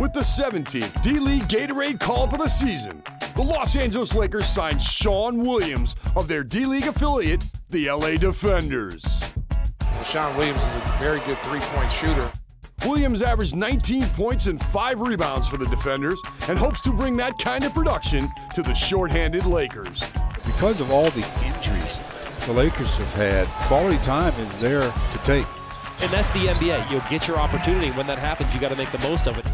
With the 17th D-League Gatorade Call for the season, the Los Angeles Lakers signed Shawne Williams of their D-League affiliate, the LA D-Fenders. Well, Shawne Williams is a very good three-point shooter. Williams averaged 19 points and 5 rebounds for the D-Fenders and hopes to bring that kind of production to the shorthanded Lakers. Because of all the injuries the Lakers have had, quality time is there to take. And that's the NBA. You'll get your opportunity. When that happens, you got to make the most of it.